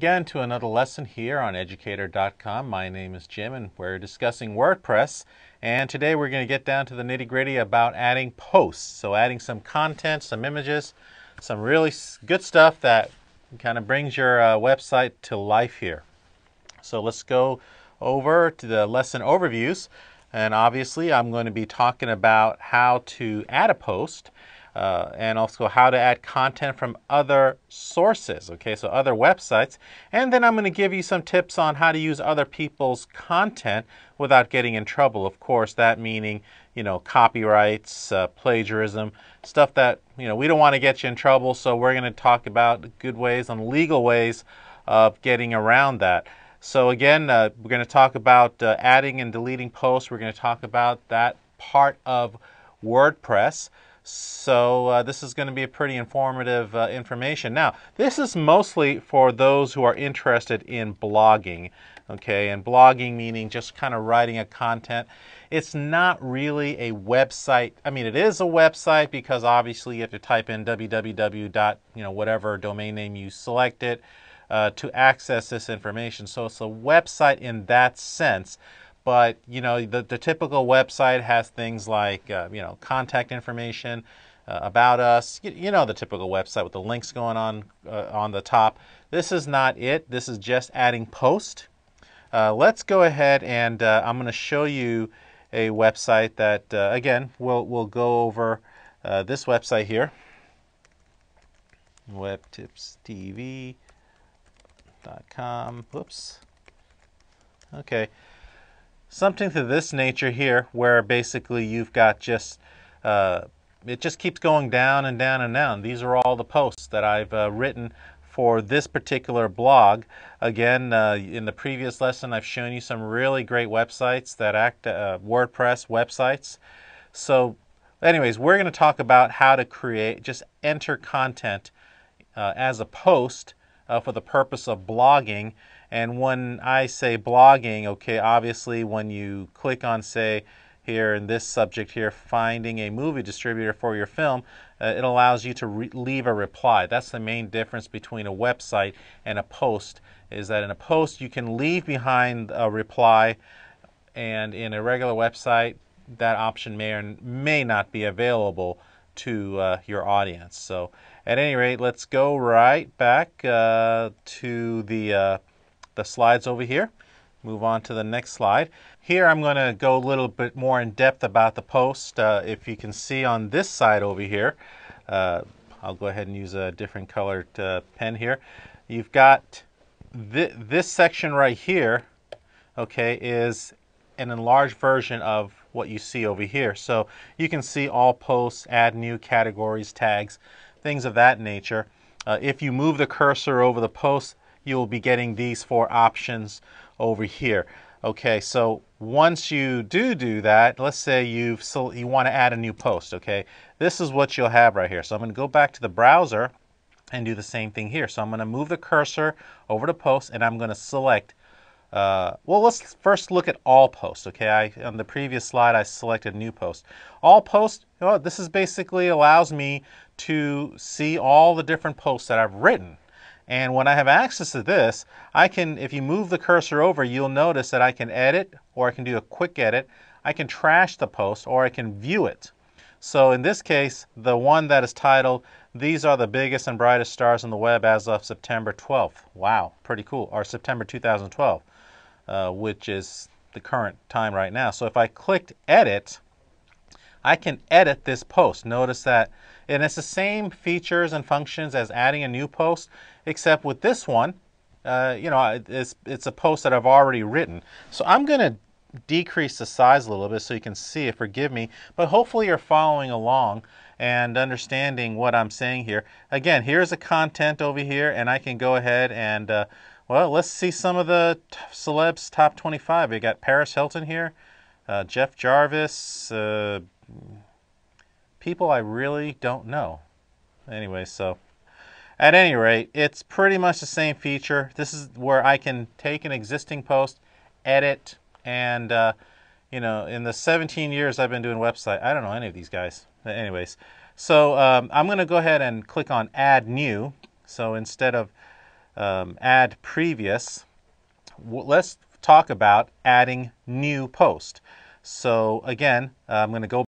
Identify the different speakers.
Speaker 1: Again to another lesson here on educator.com. My name is Jim and we're discussing WordPress and today we're going to get down to the nitty gritty about adding posts. So adding some content, some images, some really good stuff that kind of brings your uh, website to life here. So let's go over to the lesson overviews and obviously I'm going to be talking about how to add a post uh, and also how to add content from other sources, okay, so other websites. And then I'm going to give you some tips on how to use other people's content without getting in trouble. Of course, that meaning, you know, copyrights, uh, plagiarism, stuff that, you know, we don't want to get you in trouble. So we're going to talk about good ways and legal ways of getting around that. So again, uh, we're going to talk about uh, adding and deleting posts. We're going to talk about that part of WordPress. So uh, this is going to be a pretty informative uh, information. Now, this is mostly for those who are interested in blogging. Okay, and blogging meaning just kind of writing a content. It's not really a website. I mean, it is a website because obviously you have to type in www. you know whatever domain name you selected uh, to access this information. So it's a website in that sense but you know the, the typical website has things like uh, you know contact information uh, about us. You, you, know the typical website with the links going on uh, on the top. This is not it. This is just adding post. Uh, let's go ahead and uh, I'm going to show you a website that uh, again we'll, we'll go over this website here. Webtipstv.com whoops okay something to this nature here where basically you've got just uh, it just keeps going down and down and down. These are all the posts that I've uh, written for this particular blog. Again uh, in the previous lesson I've shown you some really great websites that act uh, WordPress websites. So anyways we're going to talk about how to create just enter content uh, as a post uh, for the purpose of blogging and when I say blogging, okay, obviously when you click on, say, here in this subject here, finding a movie distributor for your film, uh, it allows you to leave a reply. That's the main difference between a website and a post, is that in a post you can leave behind a reply, and in a regular website, that option may or may not be available to uh, your audience. So at any rate, let's go right back uh, to the uh, the slides over here. Move on to the next slide. Here I'm going to go a little bit more in depth about the post. Uh, if you can see on this side over here, uh, I'll go ahead and use a different colored uh, pen here. You've got th this section right here, okay, is an enlarged version of what you see over here. So you can see all posts, add new categories, tags, things of that nature. Uh, if you move the cursor over the post, you'll be getting these four options over here. Okay, so once you do do that, let's say you've so you want to add a new post, okay? This is what you'll have right here. So I'm going to go back to the browser and do the same thing here. So I'm going to move the cursor over to post and I'm going to select uh, well, let's first look at all posts. Okay, I, on the previous slide, I selected new post. All posts, well, this is basically allows me to see all the different posts that I've written. And when I have access to this, I can, if you move the cursor over, you'll notice that I can edit or I can do a quick edit. I can trash the post or I can view it. So in this case, the one that is titled, These are the biggest and brightest stars on the web as of September 12th. Wow, pretty cool. Or September 2012, uh, which is the current time right now. So if I clicked edit, I can edit this post. Notice that, and it's the same features and functions as adding a new post, except with this one, uh, you know, it's, it's a post that I've already written. So I'm going to decrease the size a little bit so you can see it, forgive me, but hopefully you're following along and understanding what I'm saying here. Again, here's the content over here, and I can go ahead and, uh, well, let's see some of the celebs top 25. We got Paris Hilton here, uh, Jeff Jarvis, uh, people I really don't know. Anyway, so at any rate, it's pretty much the same feature. This is where I can take an existing post, edit, and uh, you know, in the 17 years I've been doing website, I don't know any of these guys. Anyways, so um, I'm going to go ahead and click on Add New. So instead of um, add previous, let's talk about adding new post. So again, uh, I'm going to go